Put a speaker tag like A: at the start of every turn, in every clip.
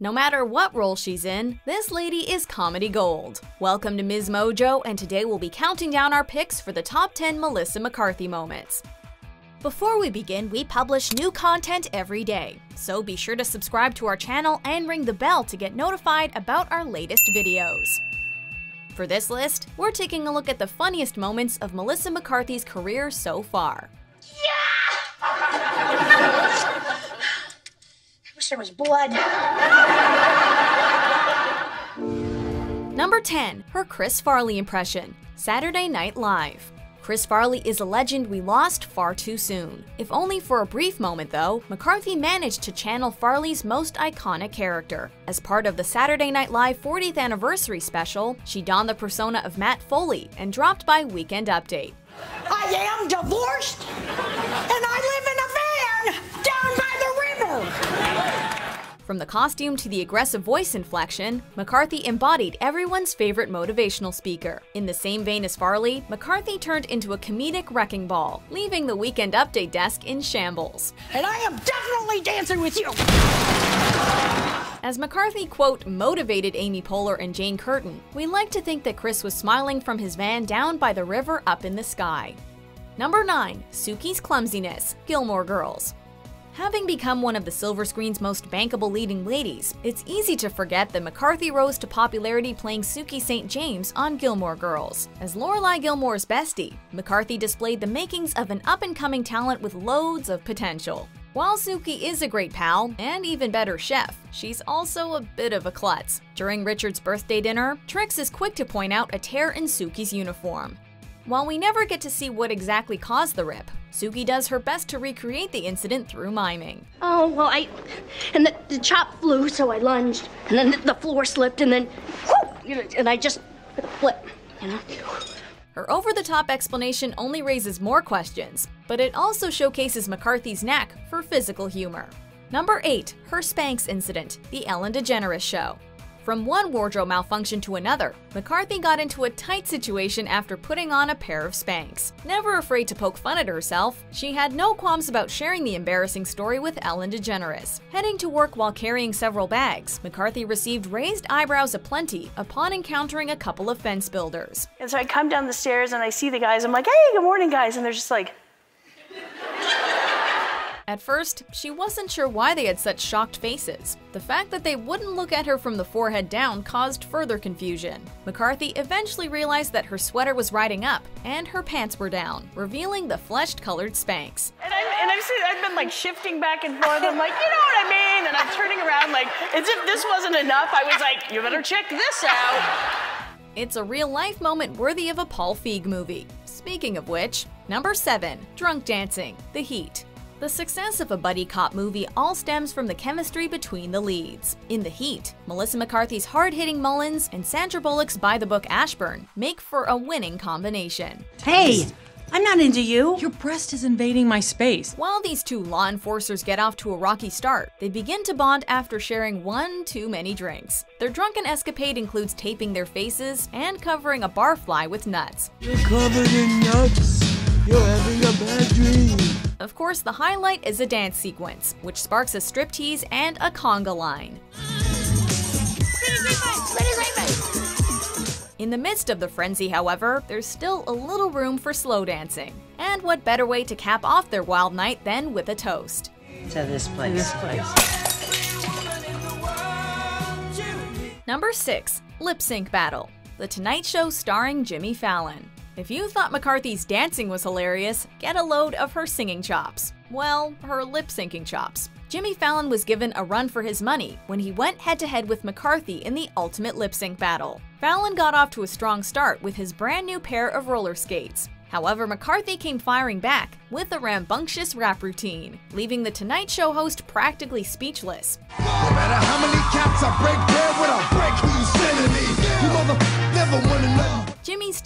A: No matter what role she's in, this lady is comedy gold. Welcome to Ms. Mojo, and today we'll be counting down our picks for the top 10 Melissa McCarthy moments. Before we begin, we publish new content every day, so be sure to subscribe to our channel and ring the bell to get notified about our latest videos. For this list, we're taking a look at the funniest moments of Melissa McCarthy's career so far.
B: I wish there was blood.
A: Number 10, her Chris Farley impression, Saturday Night Live. Chris Farley is a legend we lost far too soon. If only for a brief moment, though, McCarthy managed to channel Farley's most iconic character. As part of the Saturday Night Live 40th anniversary special, she donned the persona of Matt Foley and dropped by Weekend Update.
B: I am divorced, and I live in a van down by the river.
A: From the costume to the aggressive voice inflection, McCarthy embodied everyone's favorite motivational speaker. In the same vein as Farley, McCarthy turned into a comedic wrecking ball, leaving the Weekend Update desk in shambles.
B: And I am definitely dancing with you.
A: As McCarthy, quote, motivated Amy Poehler and Jane Curtin, we like to think that Chris was smiling from his van down by the river up in the sky. Number 9. Sookie's Clumsiness, Gilmore Girls. Having become one of the silver screen's most bankable leading ladies, it's easy to forget that McCarthy rose to popularity playing Sookie St. James on Gilmore Girls. As Lorelai Gilmore's bestie, McCarthy displayed the makings of an up-and-coming talent with loads of potential. While Sookie is a great pal, and even better chef, she's also a bit of a klutz. During Richard's birthday dinner, Trix is quick to point out a tear in Sookie's uniform. While we never get to see what exactly caused the rip, Sookie does her best to recreate the incident through miming.
C: Oh, well, I. And the, the chop flew, so I lunged. And then the, the floor slipped, and then. Whoo, and I just flipped, you know?
A: Her over the top explanation only raises more questions, but it also showcases McCarthy's knack for physical humor. Number 8. Her Spanx Incident The Ellen DeGeneres Show. From one wardrobe malfunction to another, McCarthy got into a tight situation after putting on a pair of Spanx. Never afraid to poke fun at herself, she had no qualms about sharing the embarrassing story with Ellen DeGeneres. Heading to work while carrying several bags, McCarthy received raised eyebrows aplenty upon encountering a couple of fence builders.
D: And so I come down the stairs and I see the guys. I'm like, hey, good morning, guys. And they're just like,
A: At first, she wasn't sure why they had such shocked faces. The fact that they wouldn't look at her from the forehead down caused further confusion. McCarthy eventually realized that her sweater was riding up and her pants were down, revealing the fleshed-colored Spanx.
D: and, I, and I've, seen, I've been like shifting back and forth. I'm like, you know what I mean? And I'm turning around like, as if this wasn't enough. I was like, you better check this out.
A: It's a real-life moment worthy of a Paul Feig movie. Speaking of which, number 7. Drunk Dancing – The Heat the success of a buddy cop movie all stems from the chemistry between the leads. In The Heat, Melissa McCarthy's hard-hitting Mullins and Sandra Bullock's by-the-book Ashburn make for a winning combination.
E: Hey, I'm not into you.
F: Your breast is invading my space.
A: While these two law enforcers get off to a rocky start, they begin to bond after sharing one too many drinks. Their drunken escapade includes taping their faces and covering a barfly with nuts.
G: You're covered in nuts. You're having a bad dream.
A: Of course, the highlight is a dance sequence, which sparks a striptease and a conga line. In the midst of the frenzy, however, there's still a little room for slow dancing. And what better way to cap off their wild night than with a toast?
E: To this place.
F: This place.
A: Number 6. Lip Sync Battle The Tonight Show starring Jimmy Fallon. If you thought McCarthy's dancing was hilarious, get a load of her singing chops. Well, her lip syncing chops. Jimmy Fallon was given a run for his money when he went head to head with McCarthy in the ultimate lip sync battle. Fallon got off to a strong start with his brand new pair of roller skates. However, McCarthy came firing back with a rambunctious rap routine, leaving the Tonight Show host practically speechless.
G: No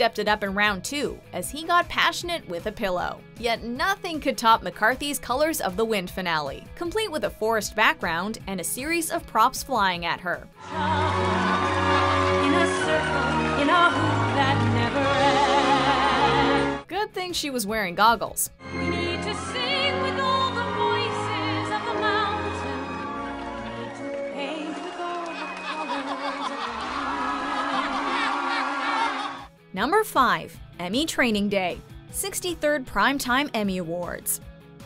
A: stepped it up in round two as he got passionate with a pillow. Yet nothing could top McCarthy's Colors of the Wind finale, complete with a forest background and a series of props flying at her.
H: in a circle, in a hoop that never ends.
A: Good thing she was wearing goggles.
H: We
A: Number 5. Emmy Training Day 63rd Primetime Emmy Awards.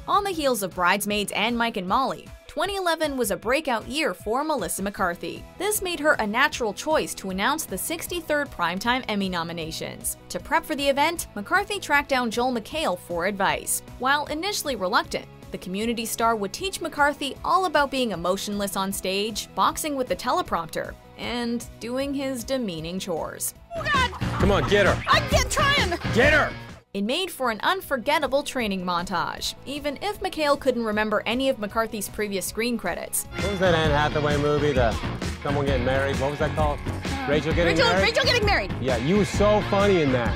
A: On the heels of Bridesmaids and Mike and Molly, 2011 was a breakout year for Melissa McCarthy. This made her a natural choice to announce the 63rd Primetime Emmy nominations. To prep for the event, McCarthy tracked down Joel McHale for advice. While initially reluctant, the community star would teach McCarthy all about being emotionless on stage, boxing with the teleprompter, and doing his demeaning chores.
I: Come on, get her.
D: I'm get, trying.
I: Get her.
A: It made for an unforgettable training montage, even if McHale couldn't remember any of McCarthy's previous screen credits.
I: What was that Anne Hathaway movie? The someone getting married. What was that called? Rachel getting
D: Rachel,
I: married.
D: Rachel getting married.
I: Yeah, you were so funny in that.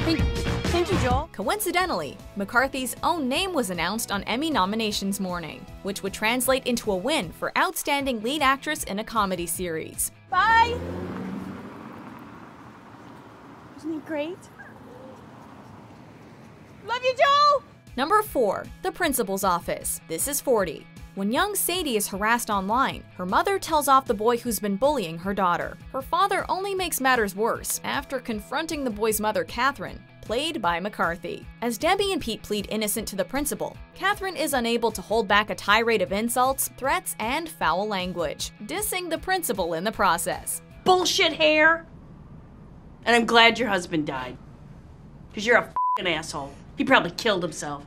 D: Thank, thank you, Joel.
A: Coincidentally, McCarthy's own name was announced on Emmy nominations morning, which would translate into a win for Outstanding Lead Actress in a Comedy Series.
D: Bye. Isn't he great? Love you, Joel.
A: Number 4. The Principal's Office. This is 40. When young Sadie is harassed online, her mother tells off the boy who's been bullying her daughter. Her father only makes matters worse after confronting the boy's mother, Catherine, played by McCarthy. As Debbie and Pete plead innocent to the principal, Catherine is unable to hold back a tirade of insults, threats, and foul language, dissing the principal in the process.
E: Bullshit hair. And I'm glad your husband died. Because you're a fing asshole. He probably killed himself.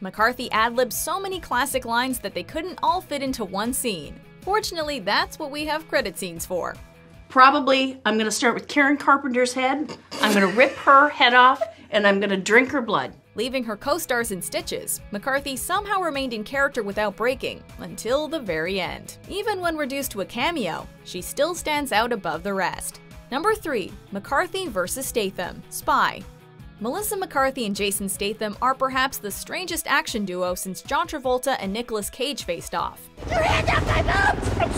A: McCarthy ad-libbed so many classic lines that they couldn't all fit into one scene. Fortunately, that's what we have credit scenes for.
E: Probably, I'm gonna start with Karen Carpenter's head. I'm gonna rip her head off, and I'm gonna drink her blood.
A: Leaving her co-stars in stitches, McCarthy somehow remained in character without breaking until the very end. Even when reduced to a cameo, she still stands out above the rest. Number 3. McCarthy vs. Statham, Spy. Melissa McCarthy and Jason Statham are perhaps the strangest action duo since John Travolta and Nicolas Cage faced off.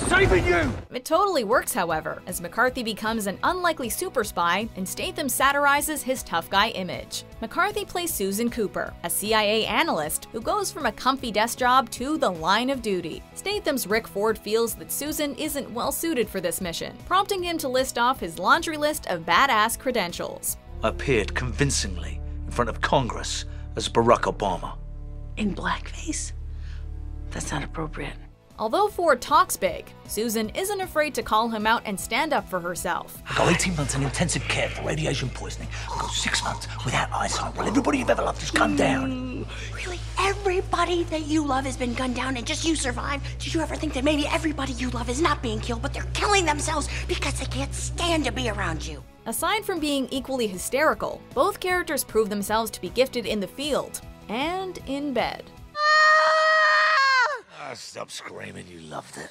G: Saving you!
A: It totally works, however, as McCarthy becomes an unlikely super spy and Statham satirizes his tough guy image. McCarthy plays Susan Cooper, a CIA analyst who goes from a comfy desk job to the line of duty. Statham's Rick Ford feels that Susan isn't well suited for this mission, prompting him to list off his laundry list of badass credentials.
J: Appeared convincingly in front of Congress as Barack Obama.
E: In blackface? That's not appropriate.
A: Although Ford talks big, Susan isn't afraid to call him out and stand up for herself.
J: I got 18 months in intensive care for radiation poisoning. I got six months without eyesight. Well, everybody you've ever loved has come down.
C: Really, everybody that you love has been gunned down and just you survive? Did you ever think that maybe everybody you love is not being killed, but they're killing themselves because they can't stand to be around you?
A: Aside from being equally hysterical, both characters prove themselves to be gifted in the field and in bed.
J: Ah, stop screaming, you loved it.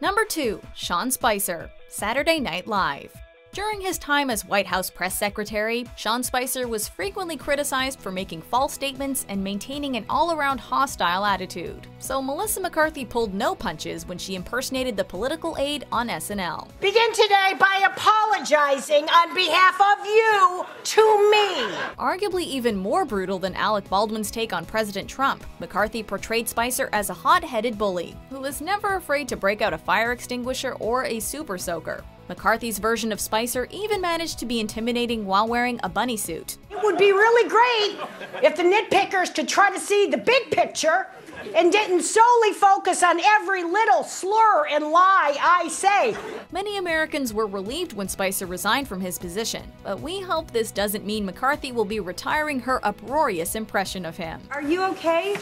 A: Number 2. Sean Spicer, Saturday Night Live. During his time as White House press secretary, Sean Spicer was frequently criticized for making false statements and maintaining an all around hostile attitude. So Melissa McCarthy pulled no punches when she impersonated the political aide on SNL.
B: Begin today by apologizing on behalf of you to me.
A: Arguably even more brutal than Alec Baldwin's take on President Trump, McCarthy portrayed Spicer as a hot headed bully who was never afraid to break out a fire extinguisher or a super soaker. McCarthy's version of Spicer even managed to be intimidating while wearing a bunny suit.
B: It would be really great if the nitpickers could try to see the big picture and didn't solely focus on every little slur and lie I say.
A: Many Americans were relieved when Spicer resigned from his position, but we hope this doesn't mean McCarthy will be retiring her uproarious impression of him.
B: Are you okay?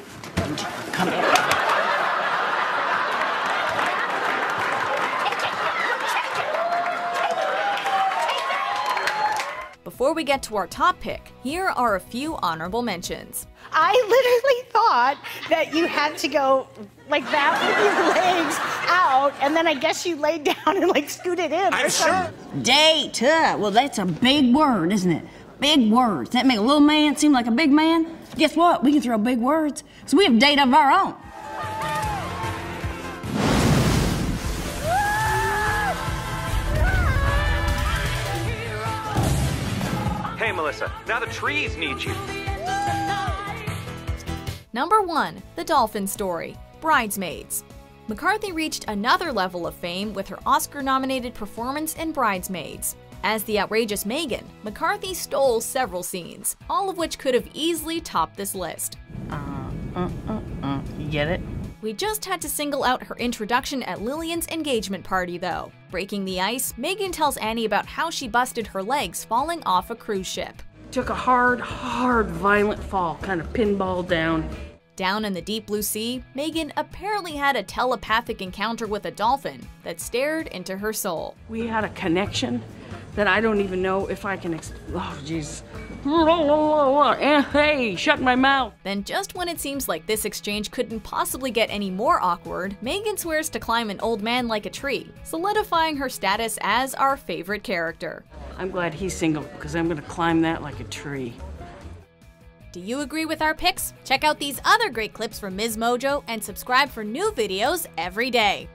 A: Before we get to our top pick, here are a few honorable mentions.
B: I literally thought that you had to go like that with your legs out, and then I guess you laid down and like scooted in.
G: I'm sure.
E: Date, huh? Well, that's a big word, isn't it? Big words. That make a little man seem like a big man? Guess what? We can throw big words. So we have date of our own.
K: Melissa, now the trees need you.
A: Number 1 The Dolphin Story Bridesmaids. McCarthy reached another level of fame with her Oscar nominated performance in Bridesmaids. As the outrageous Megan, McCarthy stole several scenes, all of which could have easily topped this list.
D: Uh, uh, uh. You get it?
A: We just had to single out her introduction at Lillian's engagement party, though. Breaking the ice, Megan tells Annie about how she busted her legs falling off a cruise ship.
D: Took a hard, hard, violent fall, kind of pinball down.
A: Down in the deep blue sea, Megan apparently had a telepathic encounter with a dolphin that stared into her soul.
D: We had a connection that I don't even know if I can. Ex- oh, jeez. Eh, hey, shut my mouth.
A: Then, just when it seems like this exchange couldn't possibly get any more awkward, Megan swears to climb an old man like a tree, solidifying her status as our favorite character.
D: I'm glad he's single because I'm gonna climb that like a tree.
A: Do you agree with our picks? Check out these other great clips from Ms. Mojo and subscribe for new videos every day.